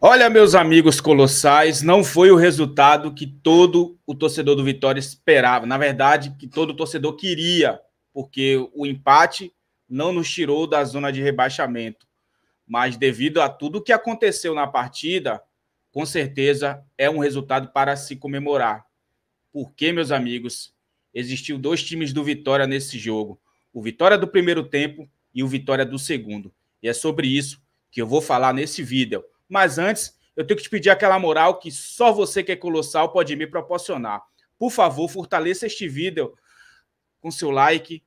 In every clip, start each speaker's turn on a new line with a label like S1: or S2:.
S1: Olha, meus amigos colossais, não foi o resultado que todo o torcedor do Vitória esperava. Na verdade, que todo torcedor queria, porque o empate não nos tirou da zona de rebaixamento. Mas devido a tudo que aconteceu na partida, com certeza é um resultado para se comemorar. Porque, meus amigos, existiu dois times do Vitória nesse jogo: o Vitória do primeiro tempo e o Vitória do segundo. E é sobre isso que eu vou falar nesse vídeo. Mas antes, eu tenho que te pedir aquela moral que só você que é colossal pode me proporcionar. Por favor, fortaleça este vídeo com seu like,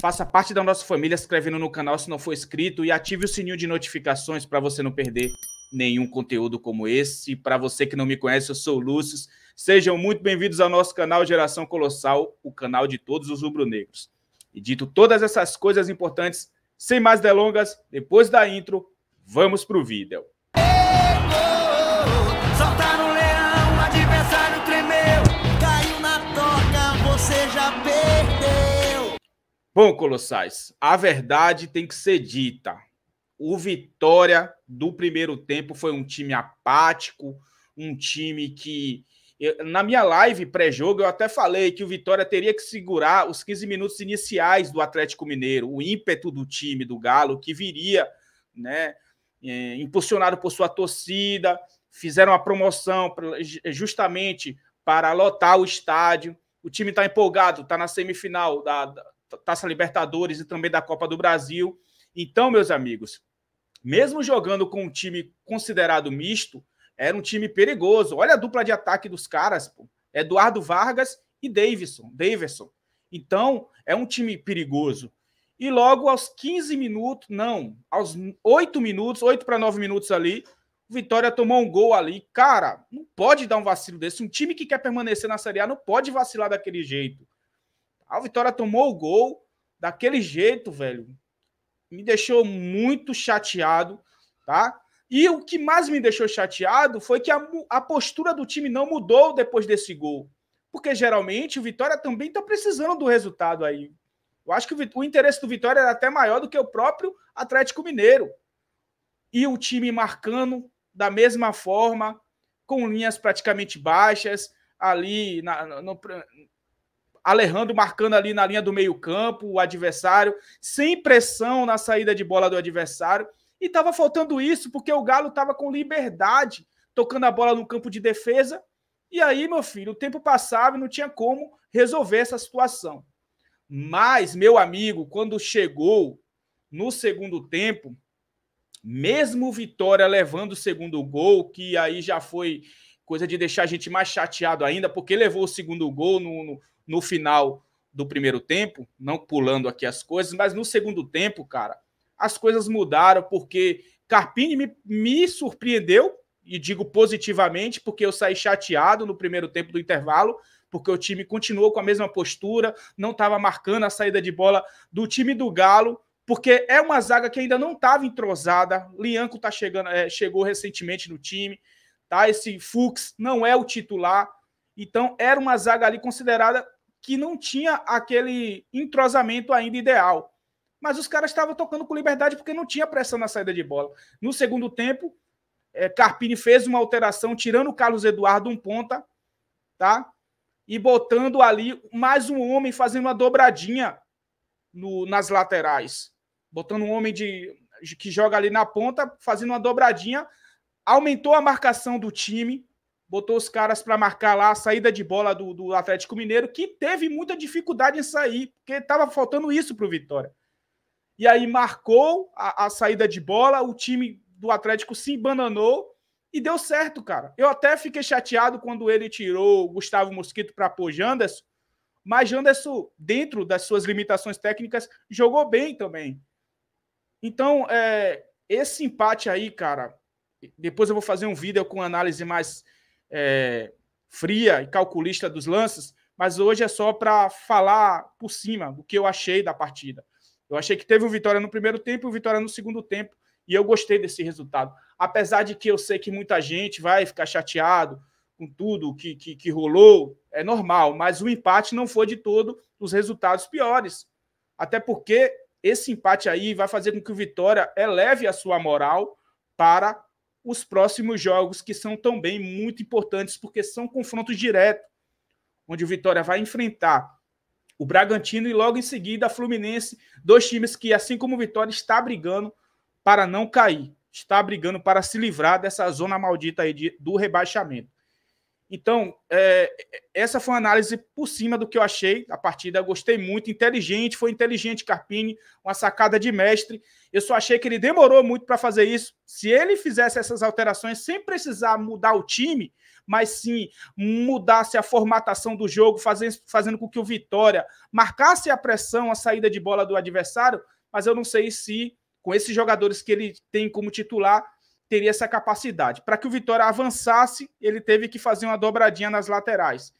S1: faça parte da nossa família se inscrevendo no canal se não for inscrito e ative o sininho de notificações para você não perder nenhum conteúdo como esse. Para você que não me conhece, eu sou o Lúcio. Sejam muito bem-vindos ao nosso canal Geração Colossal, o canal de todos os rubro-negros. E dito todas essas coisas importantes, sem mais delongas, depois da intro, vamos para o vídeo. Bom, Colossais, a verdade tem que ser dita. O Vitória do primeiro tempo foi um time apático, um time que. Na minha live pré-jogo, eu até falei que o Vitória teria que segurar os 15 minutos iniciais do Atlético Mineiro, o ímpeto do time do Galo, que viria, né, é, impulsionado por sua torcida, fizeram a promoção justamente para lotar o estádio. O time está empolgado, está na semifinal da, Taça Libertadores e também da Copa do Brasil. Então, meus amigos, mesmo jogando com um time considerado misto, era um time perigoso. Olha a dupla de ataque dos caras, pô. Eduardo Vargas e Davidson. Davidson. Então, é um time perigoso. E logo aos 15 minutos, não, aos 8 minutos, 8 para 9 minutos ali, Vitória tomou um gol ali. Cara, não pode dar um vacilo desse. Um time que quer permanecer na Série A não pode vacilar daquele jeito. A Vitória tomou o gol daquele jeito, velho. Me deixou muito chateado, tá? E o que mais me deixou chateado foi que a, a postura do time não mudou depois desse gol. Porque geralmente o Vitória também está precisando do resultado aí. Eu acho que o, o interesse do Vitória era até maior do que o próprio Atlético Mineiro. E o time marcando da mesma forma, com linhas praticamente baixas, ali na, no, Alejandro marcando ali na linha do meio-campo, o adversário, sem pressão na saída de bola do adversário. E estava faltando isso, porque o Galo estava com liberdade, tocando a bola no campo de defesa. E aí, meu filho, o tempo passava e não tinha como resolver essa situação. Mas, meu amigo, quando chegou no segundo tempo, mesmo Vitória levando o segundo gol, que aí já foi coisa de deixar a gente mais chateado ainda, porque levou o segundo gol no, no no final do primeiro tempo, não pulando aqui as coisas, mas no segundo tempo, cara, as coisas mudaram porque Carpini me, me surpreendeu, e digo positivamente, porque eu saí chateado no primeiro tempo do intervalo, porque o time continuou com a mesma postura, não estava marcando a saída de bola do time do Galo, porque é uma zaga que ainda não estava entrosada. Lianco tá chegando, é, chegou recentemente no time, tá? Esse Fux não é o titular, então era uma zaga ali considerada que não tinha aquele entrosamento ainda ideal. Mas os caras estavam tocando com liberdade porque não tinha pressão na saída de bola. No segundo tempo, é, Carpini fez uma alteração, tirando o Carlos Eduardo um ponta, tá? E botando ali mais um homem fazendo uma dobradinha no, nas laterais. Botando um homem de, que joga ali na ponta, fazendo uma dobradinha. Aumentou a marcação do time botou os caras para marcar lá a saída de bola do, do, Atlético Mineiro, que teve muita dificuldade em sair, porque estava faltando isso para o Vitória. E aí marcou a, a, saída de bola, o time do Atlético se embananou e deu certo, cara. Eu até fiquei chateado quando ele tirou o Gustavo Mosquito para pôr Janderson, mas Janderson, dentro das suas limitações técnicas, jogou bem também. Então, é, esse empate aí, cara, depois eu vou fazer um vídeo com análise mais é, fria e calculista dos lances, mas hoje é só para falar por cima o que eu achei da partida. Eu achei que teve o Vitória no primeiro tempo e o Vitória no segundo tempo, e eu gostei desse resultado. Apesar de que eu sei que muita gente vai ficar chateado com tudo que, que, que rolou, é normal, mas o empate não foi de todo os resultados piores. Até porque esse empate aí vai fazer com que o Vitória eleve a sua moral para os próximos jogos, que são também muito importantes, porque são confrontos diretos, onde o Vitória vai enfrentar o Bragantino e logo em seguida a Fluminense, dois times que, assim como o Vitória, está brigando para não cair, está brigando para se livrar dessa zona maldita aí de, do rebaixamento. Então, é, essa foi uma análise por cima do que eu achei a partida. Gostei muito, inteligente, foi inteligente Carpini, uma sacada de mestre. Eu só achei que ele demorou muito para fazer isso. Se ele fizesse essas alterações sem precisar mudar o time, mas sim mudasse a formatação do jogo, fazendo, fazendo com que o Vitória marcasse a pressão, a saída de bola do adversário, mas eu não sei se com esses jogadores que ele tem como titular, teria essa capacidade. Para que o Vitória avançasse, ele teve que fazer uma dobradinha nas laterais.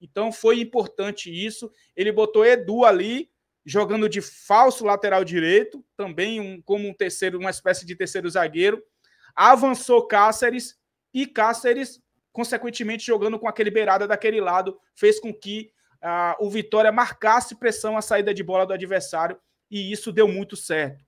S1: Então foi importante isso. Ele botou Edu ali, jogando de falso lateral direito, também um, como um terceiro, uma espécie de terceiro zagueiro. Avançou Cáceres e Cáceres, consequentemente, jogando com aquele beirada daquele lado, fez com que uh, o Vitória marcasse pressão à saída de bola do adversário e isso deu muito certo.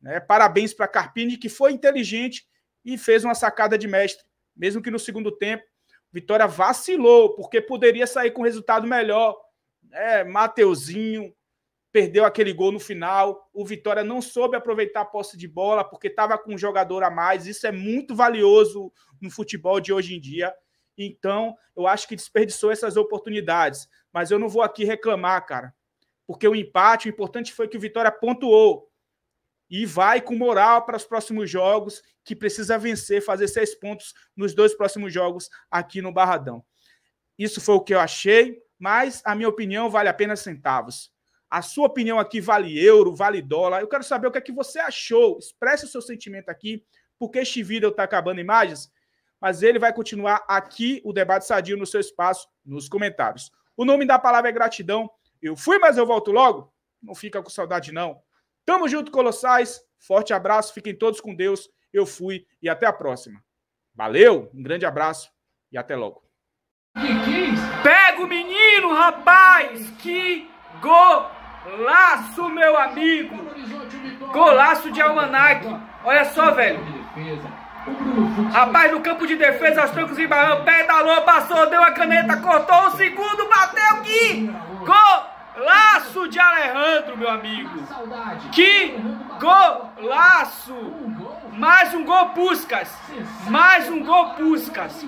S1: Né? Parabéns para Carpini, que foi inteligente e fez uma sacada de mestre, mesmo que no segundo tempo Vitória vacilou, porque poderia sair com resultado melhor. É, Mateuzinho perdeu aquele gol no final. O Vitória não soube aproveitar a posse de bola porque estava com um jogador a mais. Isso é muito valioso no futebol de hoje em dia. Então, eu acho que desperdiçou essas oportunidades. Mas eu não vou aqui reclamar, cara. Porque o empate, o importante foi que o Vitória pontuou e vai com moral para os próximos jogos, que precisa vencer, fazer seis pontos nos dois próximos jogos aqui no Barradão. Isso foi o que eu achei, mas a minha opinião vale apenas centavos. A sua opinião aqui vale euro, vale dólar. Eu quero saber o que é que você achou. Expresse o seu sentimento aqui, porque este vídeo está acabando imagens, mas ele vai continuar aqui, o debate sadio, no seu espaço, nos comentários. O nome da palavra é gratidão. Eu fui, mas eu volto logo. Não fica com saudade, não. Tamo junto, Colossais. Forte abraço, fiquem todos com Deus. Eu fui e até a próxima. Valeu, um grande abraço e até logo.
S2: Pega o menino, rapaz! Que golaço, meu amigo! Golaço de almanac. Olha só, velho. Rapaz, no campo de defesa, aos trancos e barrão, pedalou, passou, deu a caneta, cortou o segundo, bateu que gol! Laço de Alejandro, meu amigo. Que golaço! Mais um gol Puscas. Mais um gol Puscas.